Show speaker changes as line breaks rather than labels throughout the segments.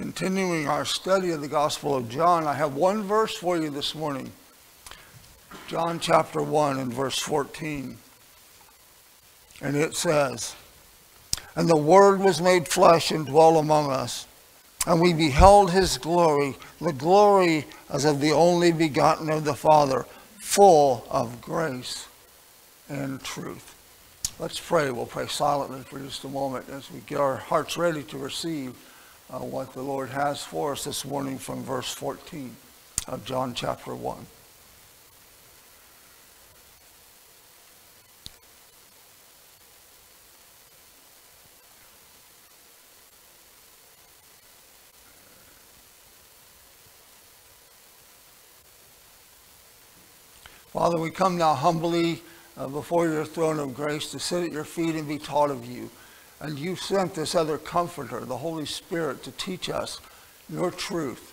Continuing our study of the Gospel of John, I have one verse for you this morning. John chapter 1 and verse 14. And it says, And the Word was made flesh and dwelt among us, and we beheld his glory, the glory as of the only begotten of the Father, full of grace and truth. Let's pray. We'll pray silently for just a moment as we get our hearts ready to receive uh, what the Lord has for us this morning from verse 14 of John chapter 1. Father, we come now humbly uh, before your throne of grace to sit at your feet and be taught of you. And you sent this other comforter, the Holy Spirit, to teach us your truth.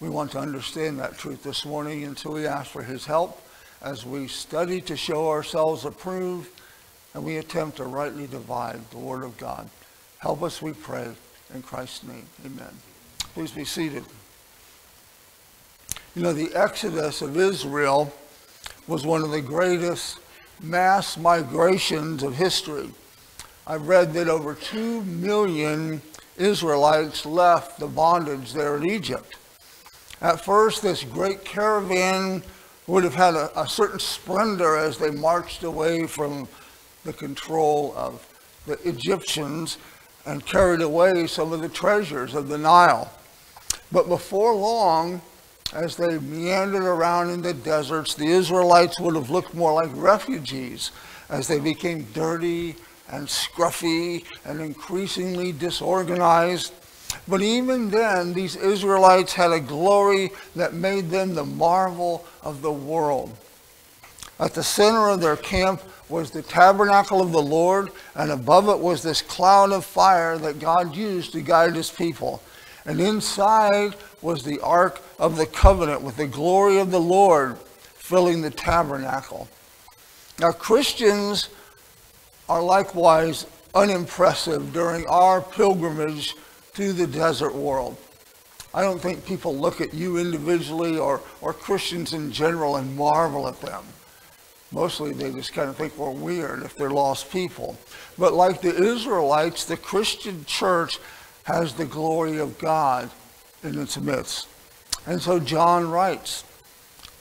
We want to understand that truth this morning, and so we ask for his help as we study to show ourselves approved and we attempt to rightly divide the Word of God. Help us, we pray, in Christ's name. Amen. Please be seated. You know, the exodus of Israel was one of the greatest mass migrations of history. I've read that over 2 million Israelites left the bondage there in Egypt. At first, this great caravan would have had a, a, certain splendor as they marched away from the control of the Egyptians and carried away some of the treasures of the Nile. But before long, as they meandered around in the deserts, the Israelites would have looked more like refugees as they became dirty and scruffy and increasingly disorganized. But even then, these Israelites had a glory that made them the marvel of the world. At the center of their camp was the tabernacle of the Lord, and above it was this cloud of fire that God used to guide his people. And inside was the Ark of the Covenant with the glory of the Lord filling the tabernacle. Now, Christians are likewise unimpressive during our pilgrimage to the desert world. I don't think people look at you individually or, or Christians in general and marvel at them. Mostly they just kind of think we're weird if they're lost people. But like the Israelites, the Christian church has the glory of God in its midst. And so John writes,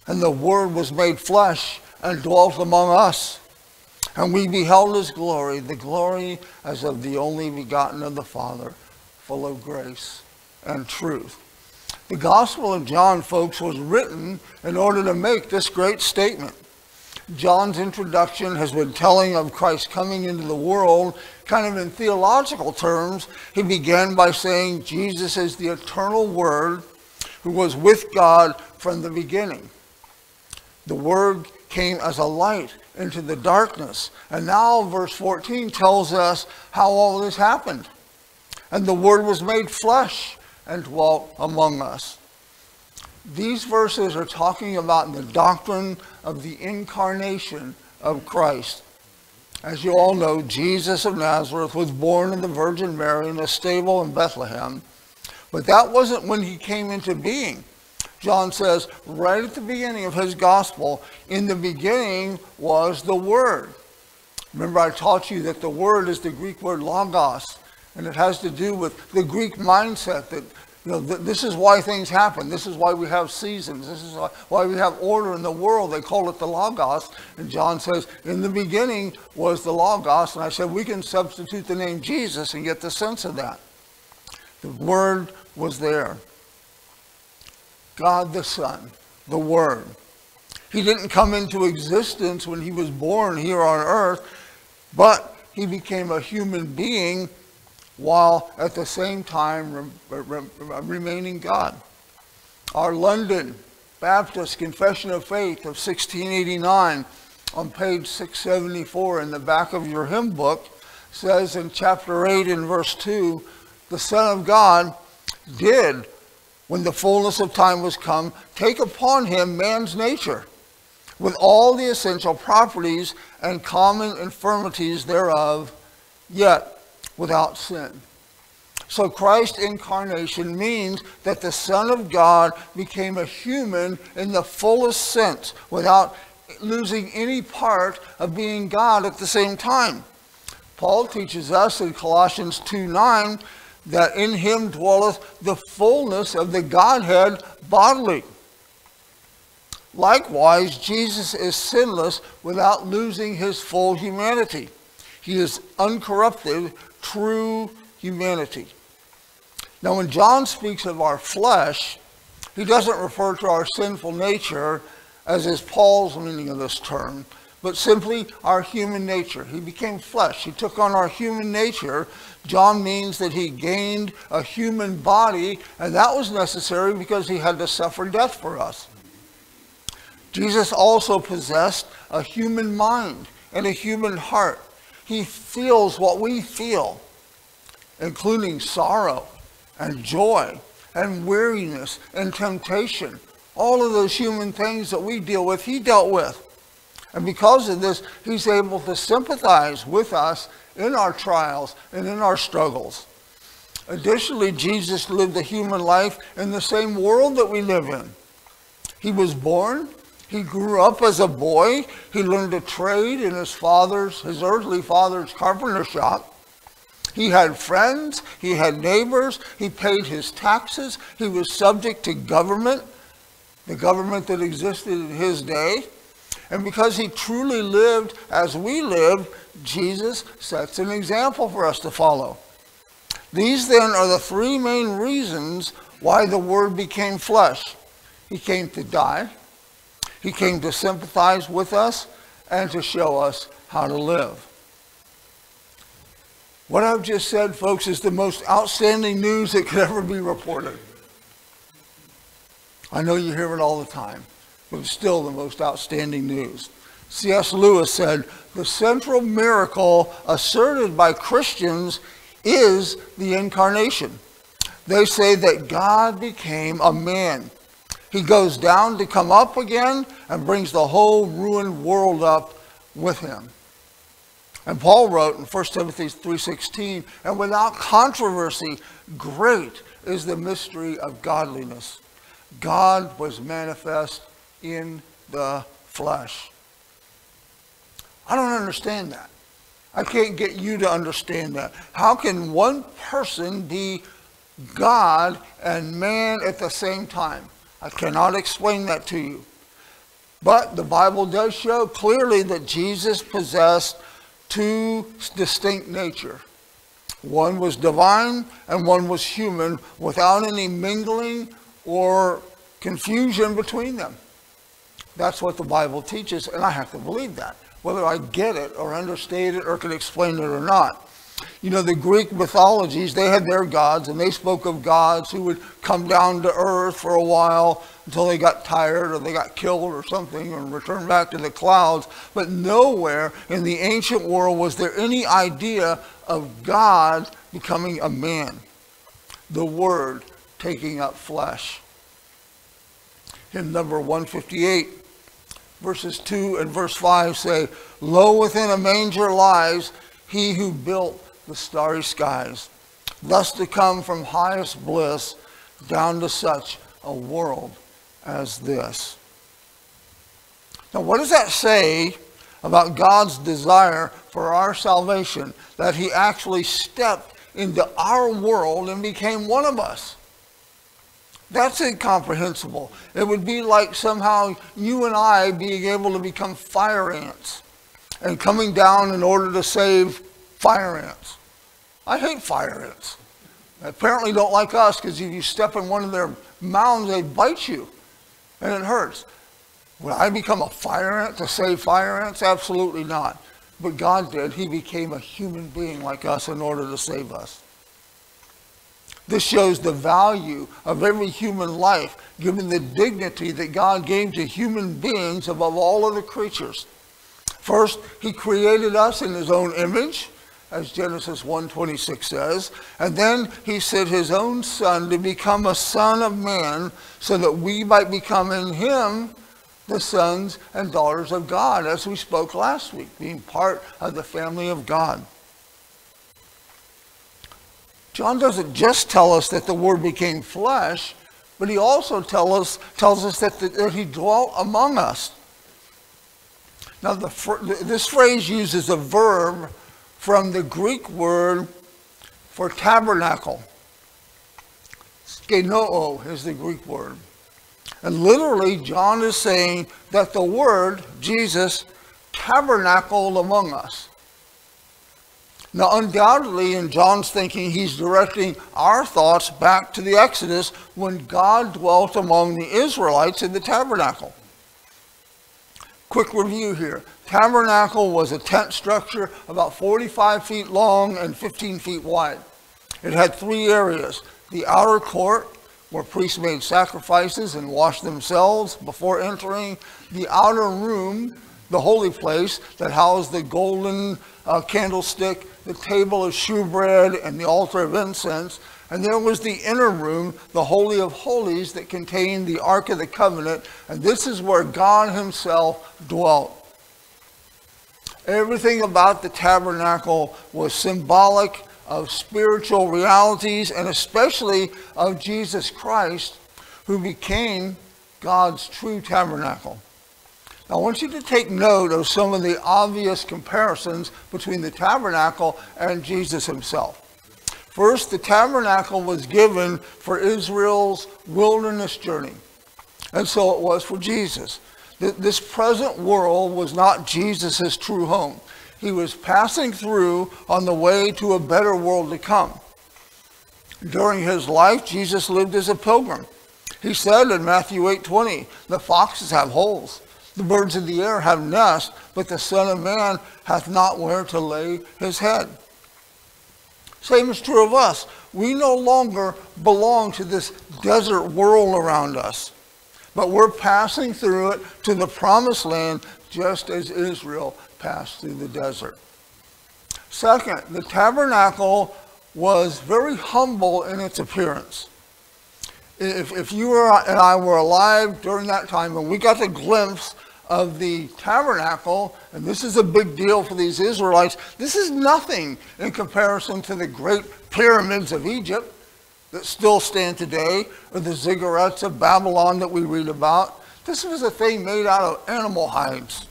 And the Word was made flesh and dwelt among us. And we beheld his glory, the glory as of the only begotten of the Father, full of grace and truth. The Gospel of John, folks, was written in order to make this great statement. John's introduction has been telling of Christ coming into the world kind of in theological terms. He began by saying Jesus is the eternal Word who was with God from the beginning. The Word came as a light into the darkness. And now verse 14 tells us how all this happened. And the Word was made flesh and dwelt among us. These verses are talking about the doctrine of the incarnation of Christ. As you all know, Jesus of Nazareth was born of the Virgin Mary in a stable in Bethlehem. But that wasn't when he came into being. John says right at the beginning of his gospel, in the beginning was the Word. Remember, I taught you that the Word is the Greek word logos, and it has to do with the Greek mindset that you know, th this is why things happen. This is why we have seasons. This is why we have order in the world. They call it the Logos. And John says, in the beginning was the Logos. And I said, we can substitute the name Jesus and get the sense of that. The Word was there. God the Son, the Word. He didn't come into existence when he was born here on earth, but he became a human being while at the same time remaining God. Our London Baptist Confession of Faith of 1689 on page 674 in the back of your hymn book says in chapter 8 in verse 2, the Son of God did when the fullness of time was come, take upon him man's nature, with all the essential properties and common infirmities thereof, yet without sin. So Christ's incarnation means that the Son of God became a human in the fullest sense without losing any part of being God at the same time. Paul teaches us in Colossians 2 9 that in him dwelleth the fullness of the Godhead bodily. Likewise, Jesus is sinless without losing his full humanity. He is uncorrupted, true humanity. Now, when John speaks of our flesh, he doesn't refer to our sinful nature, as is Paul's meaning of this term, but simply our human nature. He became flesh. He took on our human nature. John means that he gained a human body, and that was necessary because he had to suffer death for us. Jesus also possessed a human mind and a human heart. He feels what we feel, including sorrow and joy and weariness and temptation. All of those human things that we deal with, he dealt with. And because of this, he's able to sympathize with us in our trials and in our struggles. Additionally, Jesus lived a human life in the same world that we live in. He was born, he grew up as a boy, he learned a trade in his father's, his earthly father's carpenter shop. He had friends, he had neighbors, he paid his taxes, he was subject to government, the government that existed in his day. And because he truly lived as we live, Jesus sets an example for us to follow. These then are the three main reasons why the Word became flesh. He came to die, He came to sympathize with us, and to show us how to live. What I've just said, folks, is the most outstanding news that could ever be reported. I know you hear it all the time, it's still the most outstanding news. C.S. Lewis said, the central miracle asserted by Christians is the incarnation. They say that God became a man. He goes down to come up again and brings the whole ruined world up with him. And Paul wrote in 1 Timothy 3:16, and without controversy, great is the mystery of godliness. God was manifest in the flesh. I don't understand that. I can't get you to understand that. How can one person be God and man at the same time? I cannot explain that to you. But the Bible does show clearly that Jesus possessed two distinct nature. One was divine and one was human without any mingling or confusion between them. That's what the Bible teaches, and I have to believe that, whether I get it or understand it or can explain it or not. You know, the Greek mythologies, they had their gods, and they spoke of gods who would come down to earth for a while until they got tired or they got killed or something and returned back to the clouds. But nowhere in the ancient world was there any idea of God becoming a man, the Word taking up flesh. Hymn number 158, verses 2 and verse 5 say, Lo, within a manger lies he who built the starry skies, thus to come from highest bliss down to such a world as this. Now, what does that say about God's desire for our salvation? That He actually stepped into our world and became one of us. That's incomprehensible. It would be like somehow you and I being able to become fire ants and coming down in order to save fire ants. I hate fire ants. They apparently don't like us because if you step in one of their mounds, they bite you and it hurts. Would I become a fire ant to save fire ants? Absolutely not. But God did. He became a human being like us in order to save us. This shows the value of every human life, given the dignity that God gave to human beings above all other creatures. First, he created us in his own image, as Genesis 1:26 says, and then he sent his own son to become a son of man so that we might become in him the sons and daughters of God, as we spoke last week, being part of the family of God. John doesn't just tell us that the Word became flesh, but he also tell us, tells us that, the, that he dwelt among us. Now, the, this phrase uses a verb from the Greek word for tabernacle. Skenoo is the Greek word. And literally, John is saying that the Word, Jesus, tabernacled among us. Now, undoubtedly, in John's thinking, he's directing our thoughts back to the Exodus when God dwelt among the Israelites in the tabernacle. Quick review here. Tabernacle was a tent structure about 45 feet long and 15 feet wide. It had three areas the outer court, where priests made sacrifices and washed themselves before entering, the outer room, the holy place that housed the golden uh, candlestick, the table of shewbread, and the altar of incense. And there was the inner room, the Holy of Holies, that contained the Ark of the Covenant. And this is where God Himself dwelt. Everything about the tabernacle was symbolic of spiritual realities and especially of Jesus Christ, who became God's true tabernacle. I want you to take note of some of the obvious comparisons between the tabernacle and Jesus himself. First, the tabernacle was given for Israel's wilderness journey, and so it was for Jesus. This present world was not Jesus' true home. He was passing through on the way to a better world to come. During his life, Jesus lived as a pilgrim. He said in Matthew 8:20, "The foxes have holes, the birds of the air have nests, but the Son of Man hath not where to lay his head." Same is true of us. We no longer belong to this desert world around us, but we're passing through it to the promised land just as Israel passed through the desert. Second, the tabernacle was very humble in its appearance. If, if you and I were alive during that time and we got a glimpse of the tabernacle, and this is a big deal for these Israelites, this is nothing in comparison to the great pyramids of Egypt that still stand today, or the ziggurats of Babylon that we read about. This was a thing made out of animal hides.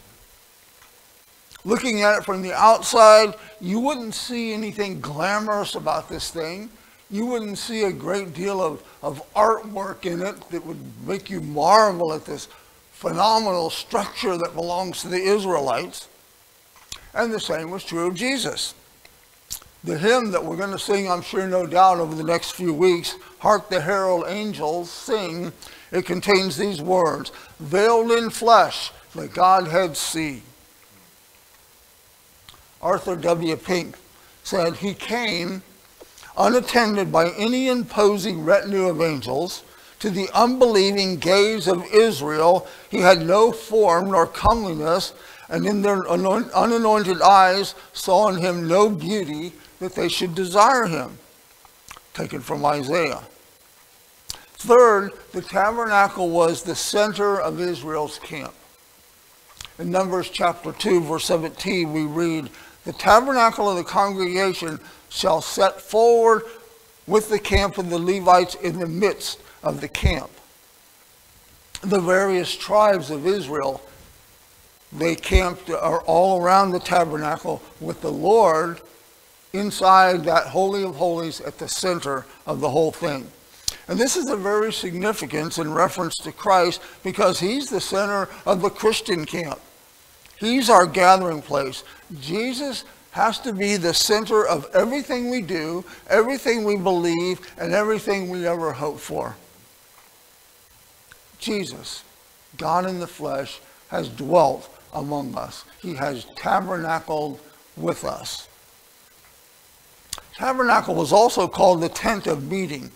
Looking at it from the outside, you wouldn't see anything glamorous about this thing. You wouldn't see a great deal of, of artwork in it that would make you marvel at this phenomenal structure that belongs to the Israelites. And the same was true of Jesus. The hymn that we're going to sing, I'm sure, no doubt, over the next few weeks, Hark the Herald Angels Sing, it contains these words Veiled in flesh, the Godhead see. Arthur W. Pink said, He came unattended by any imposing retinue of angels to the unbelieving gaze of Israel, he had no form nor comeliness, and in their unanointed eyes saw in him no beauty that they should desire him. Taken from Isaiah. Third, the tabernacle was the center of Israel's camp. In Numbers chapter 2, verse 17, we read, The tabernacle of the congregation shall set forward with the camp of the Levites in the midst of the camp. The various tribes of Israel, they camped are all around the tabernacle with the Lord inside that Holy of Holies at the center of the whole thing. And this is a very significance in reference to Christ because he's the center of the Christian camp. He's our gathering place. Jesus has to be the center of everything we do, everything we believe, and everything we ever hope for. Jesus, God in the flesh, has dwelt among us. He has tabernacled with us. Tabernacle was also called the tent of meeting.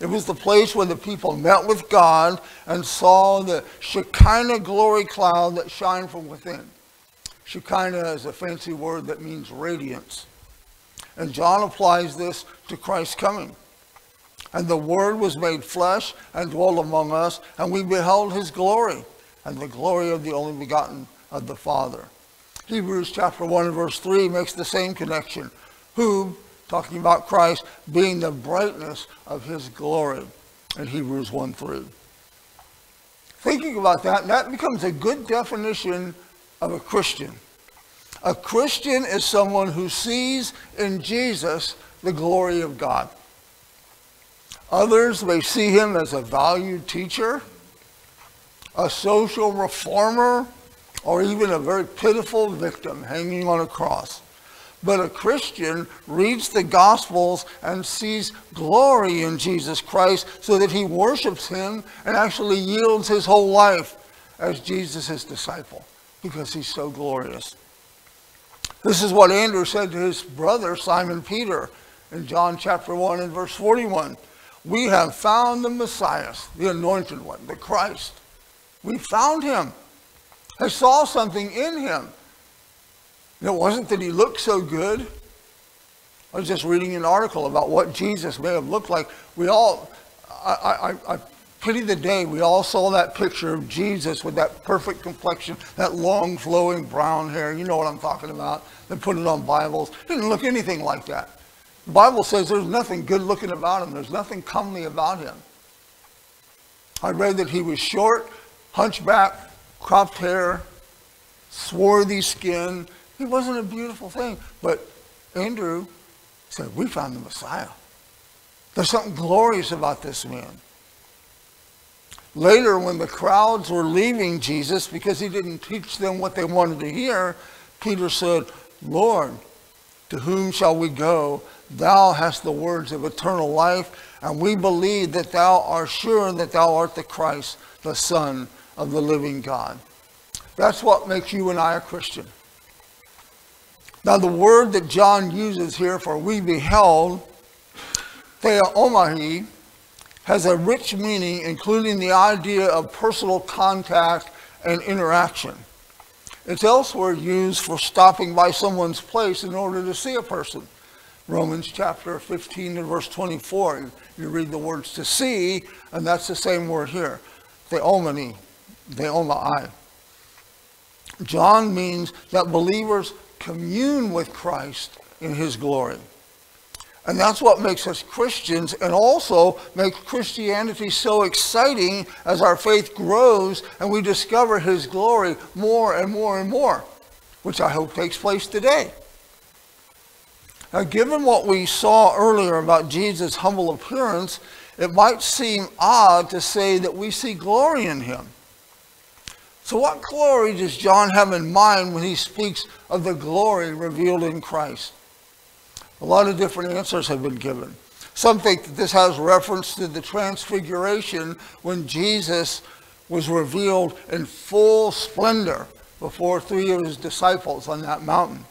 It was the place where the people met with God and saw the Shekinah glory cloud that shined from within. Shekinah is a fancy word that means radiance. And John applies this to Christ's coming. And the Word was made flesh and dwelt among us, and we beheld his glory, and the glory of the only begotten of the Father. Hebrews chapter 1 verse 3 makes the same connection. Who, talking about Christ being the brightness of his glory in Hebrews 1 3. Thinking about that, that becomes a good definition of a Christian. A Christian is someone who sees in Jesus the glory of God. Others may see him as a valued teacher, a social reformer, or even a very pitiful victim hanging on a cross. But a Christian reads the Gospels and sees glory in Jesus Christ so that he worships him and actually yields his whole life as Jesus' disciple because he's so glorious. This is what Andrew said to his brother Simon Peter in John chapter 1 and verse 41. We have found the Messiah, the anointed one, the Christ. We found him. I saw something in him. And it wasn't that he looked so good. I was just reading an article about what Jesus may have looked like. We all, I, I, I pity the day we all saw that picture of Jesus with that perfect complexion, that long flowing brown hair. You know what I'm talking about. They put it on Bibles. It didn't look anything like that. The Bible says there's nothing good looking about him. There's nothing comely about him. I read that he was short, hunchback, cropped hair, swarthy skin. He wasn't a beautiful thing. But Andrew said, we found the Messiah. There's something glorious about this man. Later, when the crowds were leaving Jesus because he didn't teach them what they wanted to hear, Peter said, Lord, to whom shall we go? Thou hast the words of eternal life, and we believe that thou art sure that thou art the Christ, the Son of the living God. That's what makes you and I a Christian. Now, the word that John uses here for we beheld, theomahi, has a rich meaning, including the idea of personal contact and interaction. It's elsewhere used for stopping by someone's place in order to see a person. Romans chapter 15 and verse 24. You read the words to see, and that's the same word here. Theomani, theomai. John means that believers commune with Christ in his glory. And that's what makes us Christians and also makes Christianity so exciting as our faith grows and we discover his glory more and more and more, which I hope takes place today. Now, given what we saw earlier about Jesus' humble appearance, it might seem odd to say that we see glory in him. So, what glory does John have in mind when he speaks of the glory revealed in Christ? A lot of different answers have been given. Some think that this has reference to the transfiguration when Jesus was revealed in full splendor before three of his disciples on that mountain.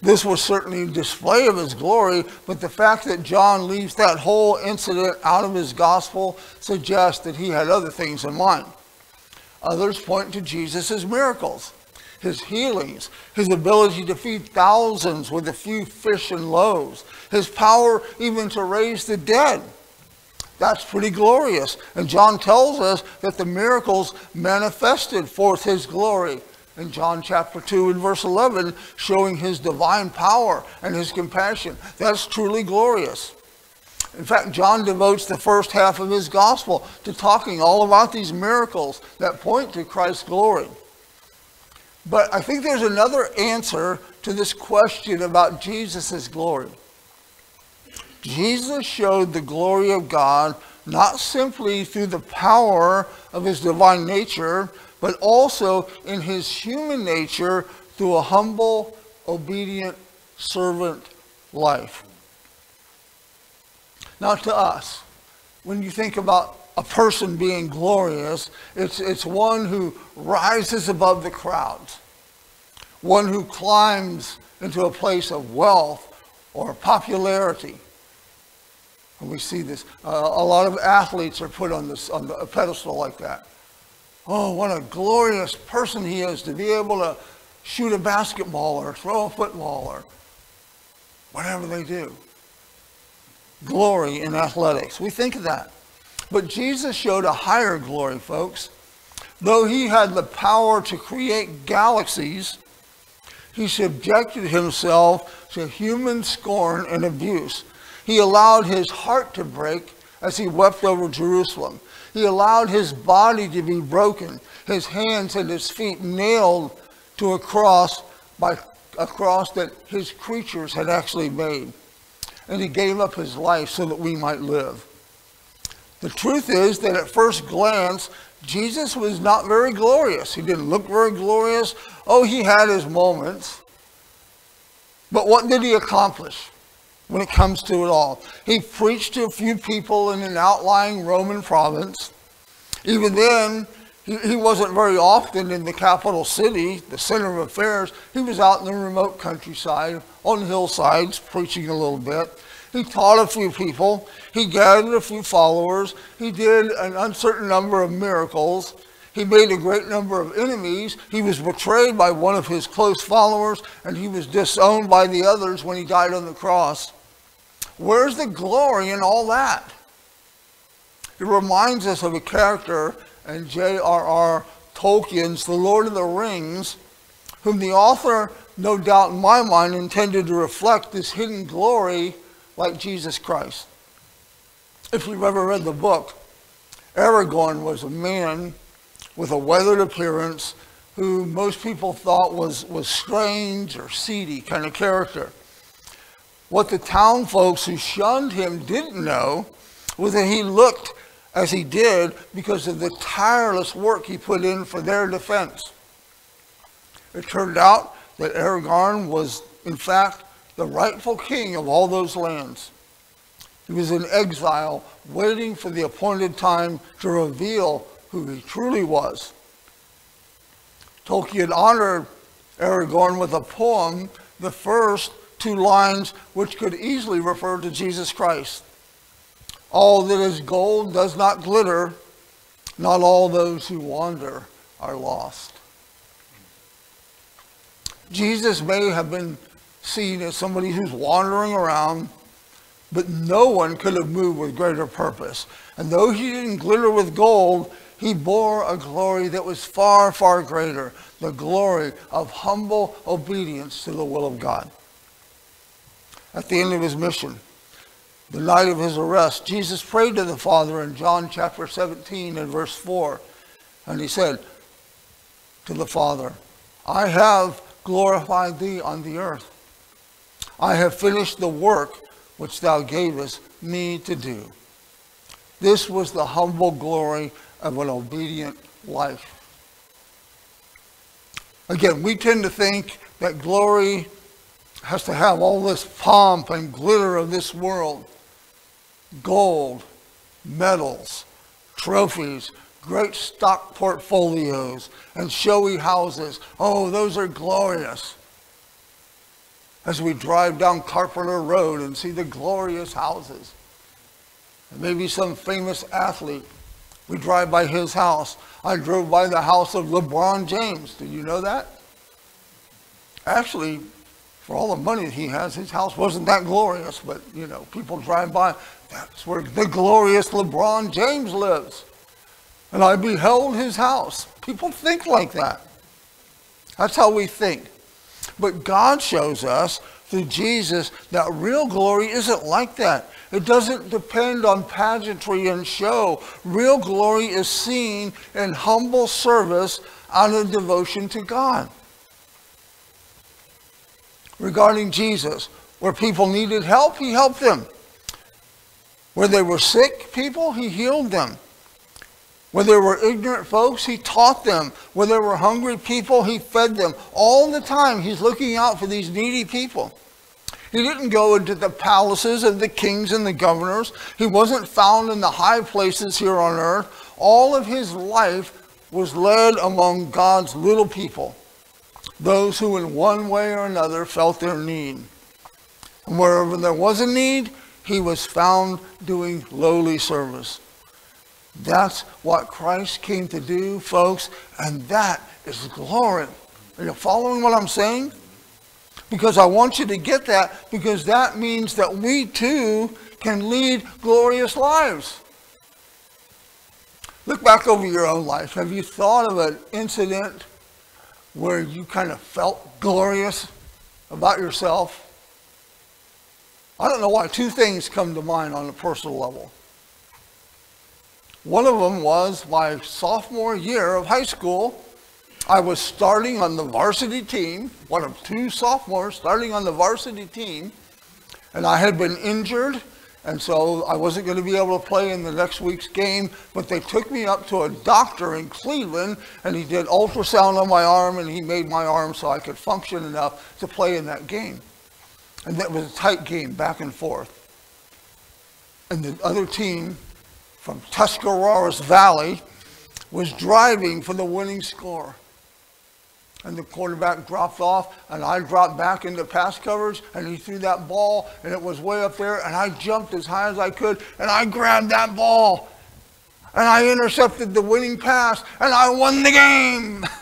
This was certainly a display of his glory, but the fact that John leaves that whole incident out of his gospel suggests that he had other things in mind. Others point to Jesus' miracles, his healings, his ability to feed thousands with a few fish and loaves, his power even to raise the dead. That's pretty glorious. And John tells us that the miracles manifested forth his glory in John chapter 2 and verse 11, showing his divine power and his compassion. That's truly glorious. In fact, John devotes the first half of his gospel to talking all about these miracles that point to Christ's glory. But I think there's another answer to this question about Jesus' glory. Jesus showed the glory of God not simply through the power of his divine nature, but also in his human nature through a humble, obedient servant life. Now, to us, when you think about a person being glorious, it's, it's one who rises above the crowds, one who climbs into a place of wealth or popularity. And we see this. Uh, a lot of athletes are put on, this, on a pedestal like that. Oh, what a glorious person he is to be able to shoot a basketball or throw a football or whatever they do glory in athletics. We think of that. But Jesus showed a higher glory, folks. Though he had the power to create galaxies, He subjected himself to human scorn and abuse. He allowed his heart to break as he wept over Jerusalem. He allowed his body to be broken, his hands and his feet nailed to a cross by a cross that his creatures had actually made. And he gave up his life so that we might live. The truth is that at first glance, Jesus was not very glorious. He didn't look very glorious. Oh, he had his moments. But what did he accomplish when it comes to it all? He preached to a few people in an outlying Roman province. Even then, he, wasn't very often in the capital city, the center of affairs. He was out in the remote countryside, on hillsides, preaching a little bit. He taught a few people. He gathered a few followers. He did an uncertain number of miracles. He made a great number of enemies. He was betrayed by one of his close followers, and he was disowned by the others when he died on the cross. Where's the glory in all that? It reminds us of a character in J.R.R. Tolkien's The Lord of the Rings, whom the author, no doubt in my mind, intended to reflect this hidden glory like Jesus Christ. If you've ever read the book, Aragorn was a man with a weathered appearance who most people thought was, was strange or seedy kind of character. What the town folks who shunned him didn't know was that he looked as he did because of the tireless work he put in for their defense. It turned out that Aragorn was, in fact, the rightful king of all those lands. He was in exile, waiting for the appointed time to reveal who he truly was. Tolkien honored Aragorn with a poem, the first two lines which could easily refer to Jesus Christ. All that is gold does not glitter, not all those who wander are lost. Jesus may have been seen as somebody who's wandering around, but no one could have moved with greater purpose. And though he didn't glitter with gold, he bore a glory that was far, far greater the glory of humble obedience to the will of God. At the end of his mission, the night of his arrest, Jesus prayed to the Father in John chapter 17 and verse 4. And he said to the Father, I have glorified thee on the earth. I have finished the work which thou gavest me to do. This was the humble glory of an obedient life. Again, we tend to think that glory has to have all this pomp and glitter of this world gold, medals, trophies, great stock portfolios, and showy houses. Oh, those are glorious as we drive down Carpenter Road and see the glorious houses. And maybe some famous athlete. We drive by his house. I drove by the house of LeBron James. Did you know that? Actually, for all the money he has, his house wasn't that glorious, but you know, people drive by. That's where the glorious LeBron James lives. And I beheld his house. People think like that. That's how we think. But God shows us through Jesus that real glory isn't like that. It doesn't depend on pageantry and show. Real glory is seen in humble service out of devotion to God. Regarding Jesus, where people needed help, he helped them. Where they were sick people, he healed them. When there were ignorant folks, he taught them. When there were hungry people, he fed them. All the time, he's looking out for these needy people. He didn't go into the palaces of the kings and the governors. He wasn't found in the high places here on earth. All of his life was led among God's little people, those who in one way or another felt their need. And wherever there was a need, he was found doing lowly service. That's what Christ came to do, folks, and that is glory. Are you following what I'm saying? Because I want you to get that, because that means that we too can lead glorious lives. Look back over your own life. Have you thought of an incident where you kind of felt glorious about yourself? I don't know why. Two things come to mind on a personal level. One of them was my sophomore year of high school. I was starting on the varsity team, one of two sophomores starting on the varsity team, and I had been injured and so I wasn't going to be able to play in the next week's game, but they took me up to a doctor in Cleveland, and he did ultrasound on my arm, and he made my arm so I could function enough to play in that game. And that was a tight game, back and forth. And the other team from Tuscarawas Valley was driving for the winning score and the quarterback dropped off, and I dropped back into pass coverage, and he threw that ball, and it was way up there, and I jumped as high as I could, and I grabbed that ball, and I intercepted the winning pass, and I won the game.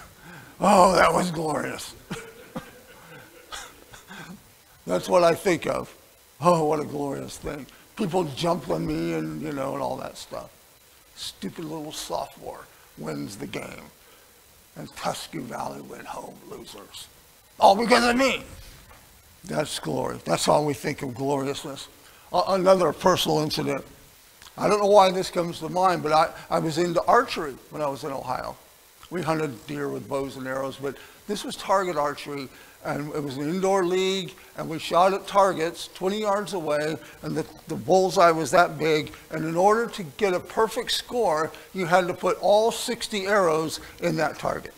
Oh, that was glorious. That's what I think of. Oh, what a glorious thing. People jump on me and, you know, and all that stuff. Stupid little sophomore wins the game and Tusky Valley went home losers. All because of me. That's glory. That's how we think of gloriousness. Uh, another personal incident. I don't know why this comes to mind, but I, I was into archery when I was in Ohio. We hunted deer with bows and arrows, but this was target archery, and it was an indoor league, and we shot at targets 20 yards away, and the, the bullseye was that big, and in order to get a perfect score, you had to put all 60 arrows in that target.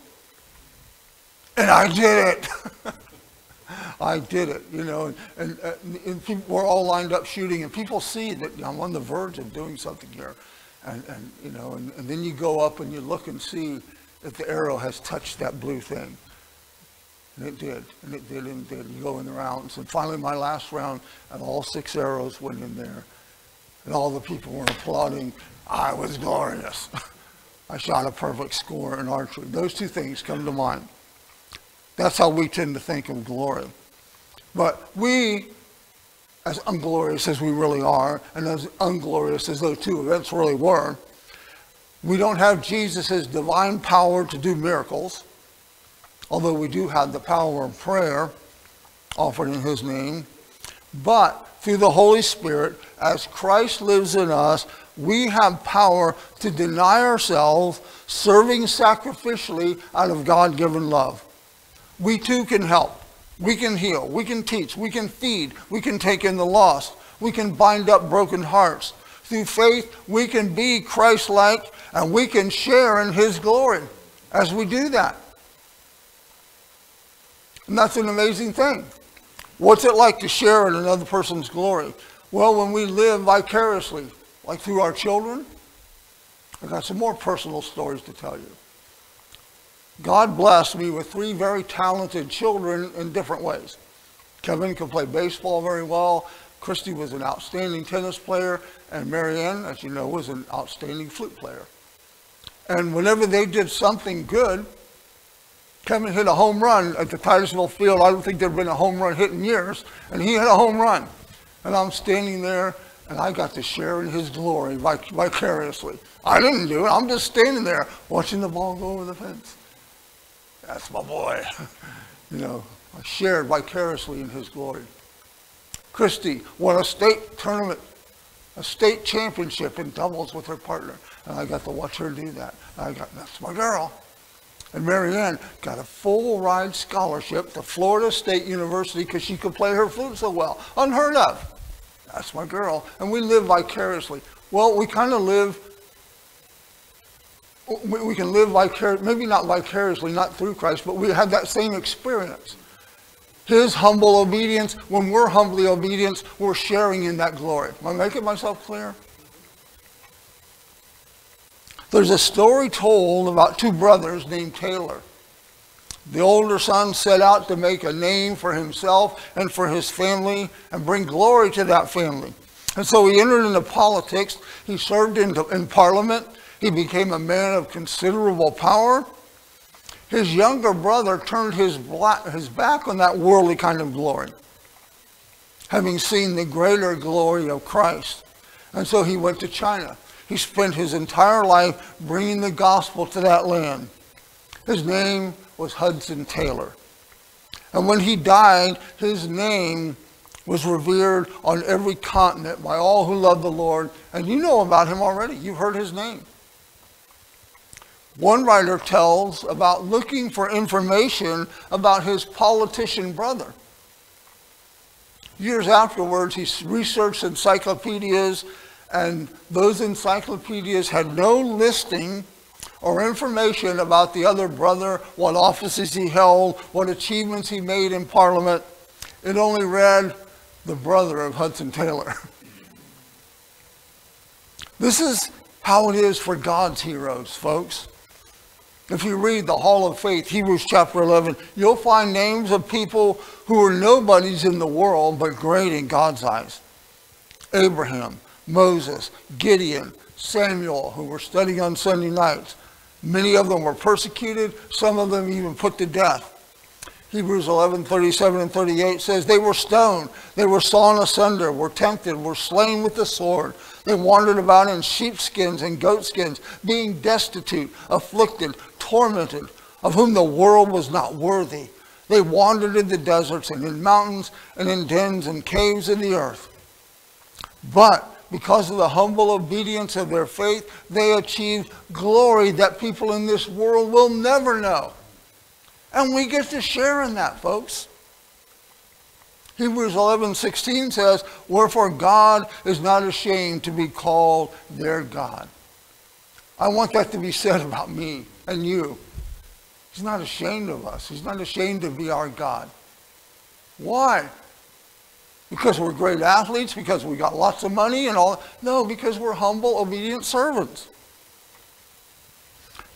And I did it. I did it, you know, and, and, uh, and we're all lined up shooting, and people see that I'm on the verge of doing something here. And, and you know, and, and then you go up and you look and see that the arrow has touched that blue thing. And it did, and it did, and it did. You go in the rounds. And finally, my last round, and all six arrows went in there. And all the people were applauding. I was glorious. I shot a perfect score in archery. Those two things come to mind. That's how we tend to think of glory. But we, as unglorious as we really are, and as unglorious as those two events really were, we don't have Jesus' divine power to do miracles although we do have the power of prayer offered in his name. But through the Holy Spirit, as Christ lives in us, we have power to deny ourselves, serving sacrificially out of God given love. We too can help. We can heal. We can teach. We can feed. We can take in the lost. We can bind up broken hearts. Through faith, we can be Christ like and we can share in his glory as we do that. And that's an amazing thing. What's it like to share in another person's glory? Well, when we live vicariously, like through our children, I've got some more personal stories to tell you. God blessed me with three very talented children in different ways. Kevin could play baseball very well. Christy was an outstanding tennis player. And Marianne, as you know, was an outstanding flute player. And whenever they did something good, Kevin hit a home run at the Titusville field. I don't think there'd been a home run hit in years, and he hit a home run. And I'm standing there, and I got to share in his glory vic vicariously. I didn't do it. I'm just standing there watching the ball go over the fence. That's my boy. you know, I shared vicariously in his glory. Christy won a state tournament, a state championship in doubles with her partner. And I got to watch her do that. I got, that's my girl. And Marianne got a full ride scholarship to Florida State University because she could play her flute so well. Unheard of. That's my girl. And we live vicariously. Well, we kind of live, we, we can live vicariously, maybe not vicariously, not through Christ, but we have that same experience. His humble obedience, when we're humbly obedient, we're sharing in that glory. Am I making myself clear? There's a story told about two brothers named Taylor. The older son set out to make a name for himself and for his family and bring glory to that family. And so he entered into politics. He served in, in parliament. He became a man of considerable power. His younger brother turned his, black, his back on that worldly kind of glory, having seen the greater glory of Christ. And so he went to China. He spent his entire life bringing the gospel to that land. His name was Hudson Taylor. And when he died, his name was revered on every continent by all who love the Lord. And you know about him already. You've heard his name. One writer tells about looking for information about his politician brother. Years afterwards, he researched encyclopedias, and those encyclopedias had no listing or information about the other brother, what offices he held, what achievements he made in Parliament. It only read the brother of Hudson Taylor. This is how it is for God's heroes, folks. If you read the Hall of Faith, Hebrews chapter 11, you'll find names of people who are nobodies in the world but great in God's eyes. Abraham, Moses, Gideon, Samuel, who we're studying on Sunday nights. Many of them were persecuted, some of them even put to death. Hebrews 11, 37 and 38 says, They were stoned, they were sawn asunder, were tempted, were slain with the sword. They wandered about in sheepskins and goatskins, being destitute, afflicted, tormented, of whom the world was not worthy. They wandered in the deserts and in mountains and in dens and caves in the earth. But because of the humble obedience of their faith, they achieved glory that people in this world will never know. And we get to share in that, folks. Hebrews 11, 16 says, Wherefore God is not ashamed to be called their God. I want that to be said about me and you. He's not ashamed of us. He's not ashamed to be our God. Why? Because we're great athletes, because we got lots of money and all. No, because we're humble, obedient servants.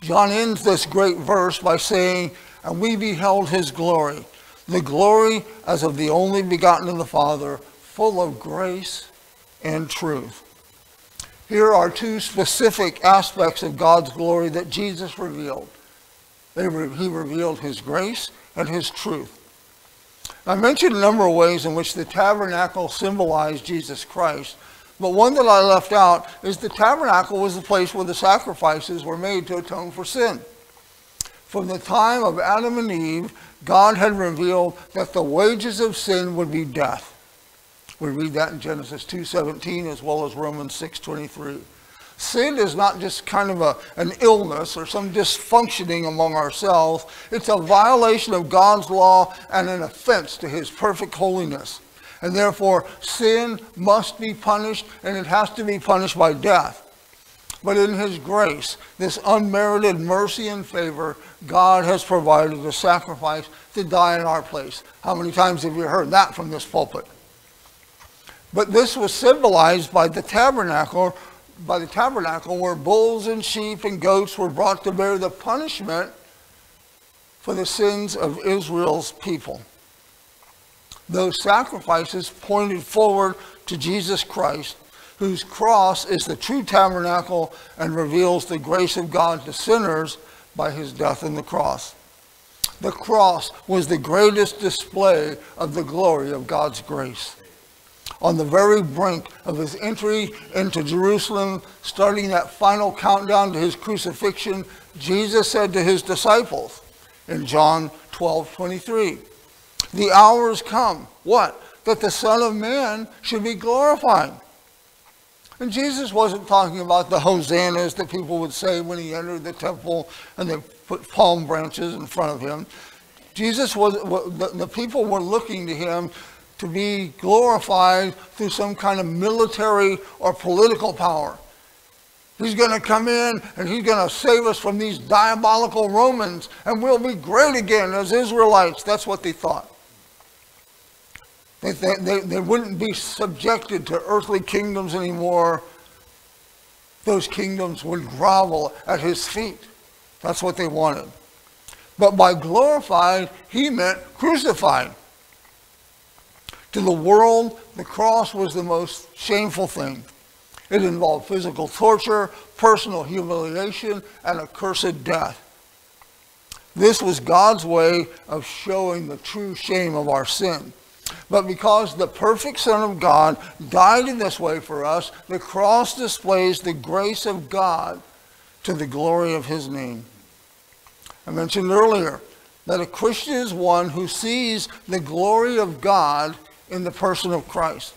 John ends this great verse by saying, and we beheld his glory, the glory as of the only begotten of the Father, full of grace and truth. Here are two specific aspects of God's glory that Jesus revealed. Re he revealed his grace and his truth. I mentioned a number of ways in which the tabernacle symbolized Jesus Christ, but one that I left out is the tabernacle was the place where the sacrifices were made to atone for sin. From the time of Adam and Eve, God had revealed that the wages of sin would be death. We read that in Genesis 2.17 as well as Romans 6.23. Sin is not just kind of a, an illness or some dysfunctioning among ourselves. It's a violation of God's law and an offense to his perfect holiness. And therefore, sin must be punished, and it has to be punished by death. But in his grace, this unmerited mercy and favor, God has provided a sacrifice to die in our place. How many times have you heard that from this pulpit? But this was symbolized by the tabernacle, by the tabernacle where bulls and sheep and goats were brought to bear the punishment for the sins of Israel's people. Those sacrifices pointed forward to Jesus Christ, whose cross is the true tabernacle and reveals the grace of God to sinners by his death on the cross. The cross was the greatest display of the glory of God's grace. On the very brink of his entry into Jerusalem, starting that final countdown to his crucifixion, Jesus said to his disciples in John 12 23, The hour has come, what? That the Son of Man should be glorified. And Jesus wasn't talking about the hosannas that people would say when he entered the temple and they put palm branches in front of him. Jesus was, the people were looking to him to be glorified through some kind of military or political power. He's going to come in and he's going to save us from these diabolical Romans and we'll be great again as Israelites. That's what they thought. They, they, they wouldn't be subjected to earthly kingdoms anymore. Those kingdoms would grovel at his feet. That's what they wanted. But by glorified, he meant crucified. To the world, the cross was the most shameful thing. It involved physical torture, personal humiliation, and a cursed death. This was God's way of showing the true shame of our sin. But because the perfect Son of God died in this way for us, the cross displays the grace of God to the glory of his name. I mentioned earlier that a Christian is one who sees the glory of God in the person of Christ.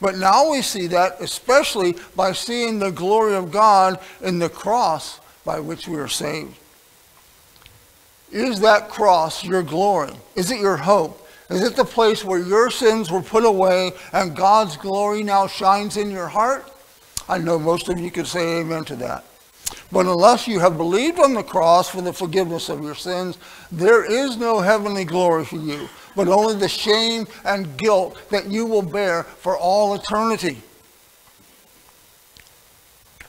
But now we see that especially by seeing the glory of God in the cross by which we are saved. Is that cross your glory? Is it your hope? Is it the place where your sins were put away and God's glory now shines in your heart? I know most of you could say amen to that. But unless you have believed on the cross for the forgiveness of your sins, there is no heavenly glory for you, but only the shame and guilt that you will bear for all eternity.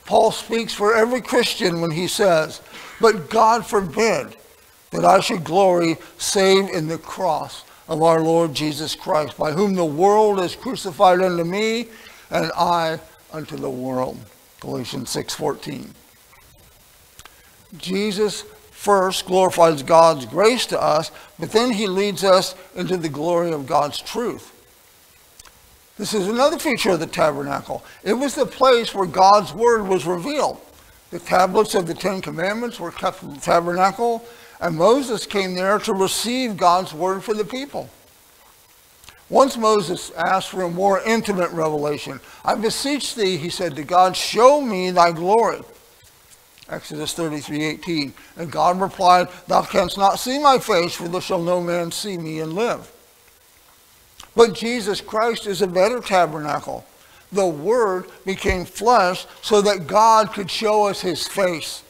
Paul speaks for every Christian when he says, But God forbid that I should glory save in the cross of our Lord Jesus Christ, by whom the world is crucified unto me, and I unto the world. Galatians 6:14. Jesus first glorifies God's grace to us, but then he leads us into the glory of God's truth. This is another feature of the tabernacle. It was the place where God's word was revealed. The tablets of the Ten Commandments were kept in the tabernacle, and Moses came there to receive God's word for the people. Once Moses asked for a more intimate revelation. I beseech thee, he said to God, show me thy glory. Exodus 33, 18. And God replied, Thou canst not see my face, for thus shall no man see me and live. But Jesus Christ is a better tabernacle. The Word became flesh so that God could show us his face.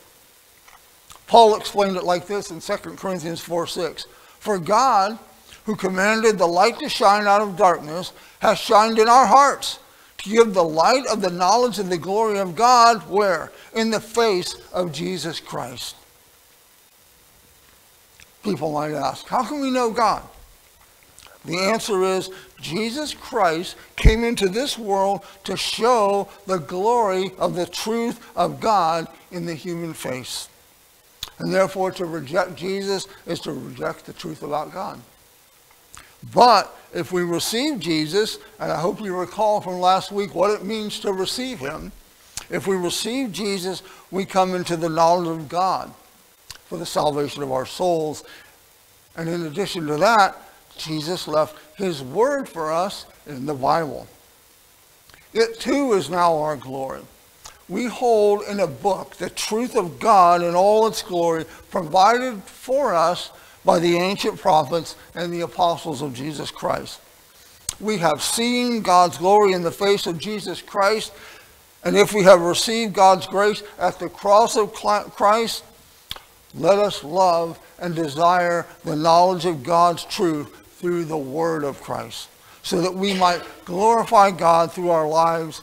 Paul explained it like this in 2 Corinthians 4 6. For God, who commanded the light to shine out of darkness, has shined in our hearts to give the light of the knowledge of the glory of God, where? In the face of Jesus Christ. People might ask, how can we know God? The answer is Jesus Christ came into this world to show the glory of the truth of God in the human face. And therefore, to reject Jesus is to reject the truth about God. But if we receive Jesus, and I hope you recall from last week what it means to receive him, if we receive Jesus, we come into the knowledge of God for the salvation of our souls. And in addition to that, Jesus left his word for us in the Bible. It too is now our glory we hold in a book the truth of God in all its glory, provided for us by the ancient prophets and the apostles of Jesus Christ. We have seen God's glory in the face of Jesus Christ, and if we have received God's grace at the cross of Christ, let us love and desire the knowledge of God's truth through the word of Christ, so that we might glorify God through our lives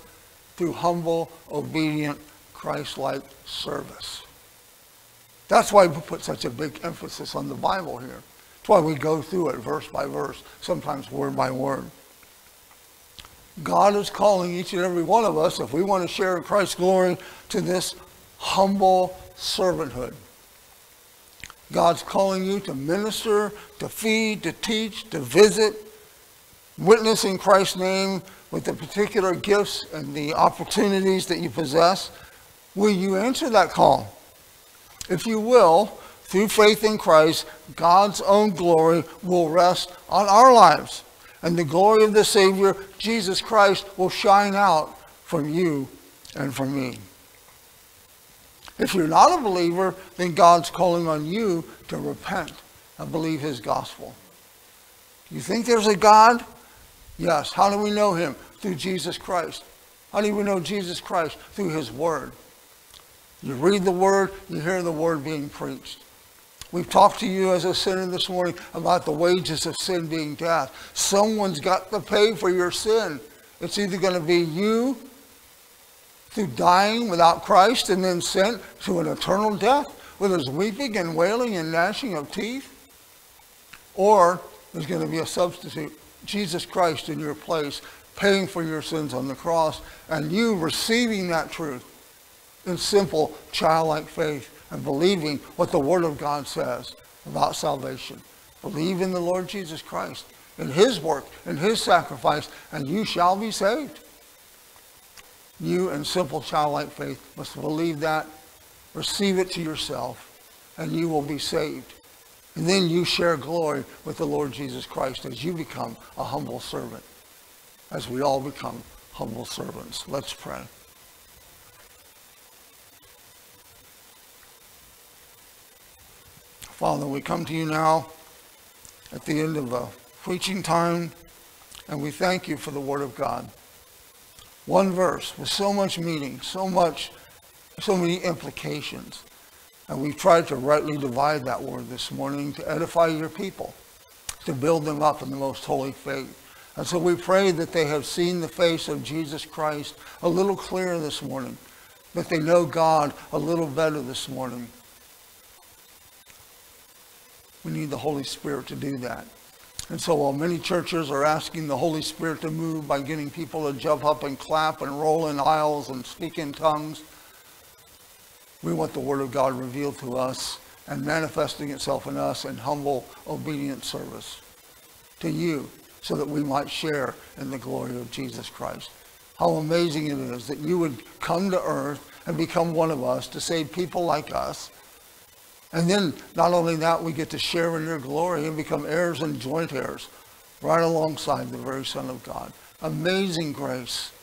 through humble, obedient, Christ-like service. That's why we put such a big emphasis on the Bible here. That's why we go through it verse by verse, sometimes word by word. God is calling each and every one of us, if we want to share in Christ's glory, to this humble servanthood. God's calling you to minister, to feed, to teach, to visit, witness in Christ's name with the particular gifts and the opportunities that you possess, will you answer that call? If you will, through faith in Christ, God's own glory will rest on our lives. And the glory of the Savior, Jesus Christ, will shine out from you and from me. If you're not a believer, then God's calling on you to repent and believe his gospel. You think there's a God? Yes. How do we know him? Through Jesus Christ. How do we know Jesus Christ? Through his word. You read the word, you hear the word being preached. We've talked to you as a sinner this morning about the wages of sin being death. Someone's got to pay for your sin. It's either going to be you through dying without Christ and then sent to an eternal death where there's weeping and wailing and gnashing of teeth, or there's going to be a substitute Jesus Christ in your place, paying for your sins on the cross, and you receiving that truth in simple childlike faith and believing what the Word of God says about salvation. Believe in the Lord Jesus Christ, in His work, in His sacrifice, and you shall be saved. You, in simple childlike faith, must believe that, receive it to yourself, and you will be saved. And then you share glory with the Lord Jesus Christ as you become a humble servant, as we all become humble servants. Let's pray. Father, we come to you now at the end of a preaching time, and we thank you for the Word of God. One verse with so much meaning, so much, so many implications. And we've tried to rightly divide that word this morning to edify your people, to build them up in the most holy faith. And so we pray that they have seen the face of Jesus Christ a little clearer this morning, that they know God a little better this morning. We need the Holy Spirit to do that. And so while many churches are asking the Holy Spirit to move by getting people to jump up and clap and roll in aisles and speak in tongues, we want the Word of God revealed to us and manifesting itself in us in humble, obedient service to you so that we might share in the glory of Jesus Christ. How amazing it is that you would come to earth and become one of us to save people like us and then not only that, we get to share in your glory and become heirs and joint heirs right alongside the very Son of God. Amazing grace.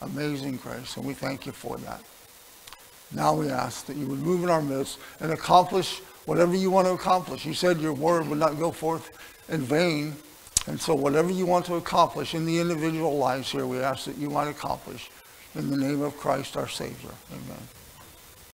Amazing grace. And we thank you for that. Now we ask that you would move in our midst and accomplish whatever you want to accomplish. You said your word would not go forth in vain. And so whatever you want to accomplish in the individual lives here, we ask that you might accomplish. In the name of Christ our Savior. Amen.